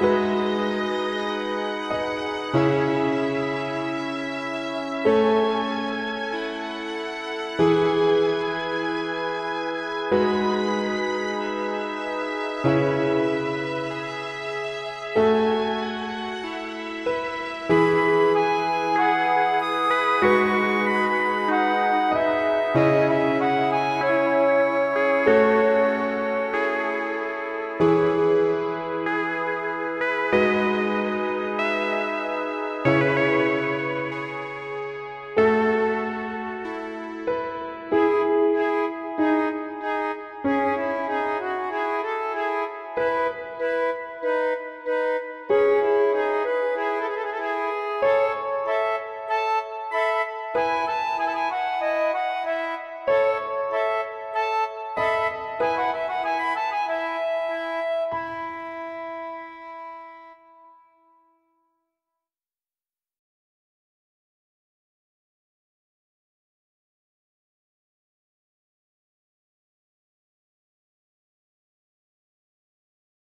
Música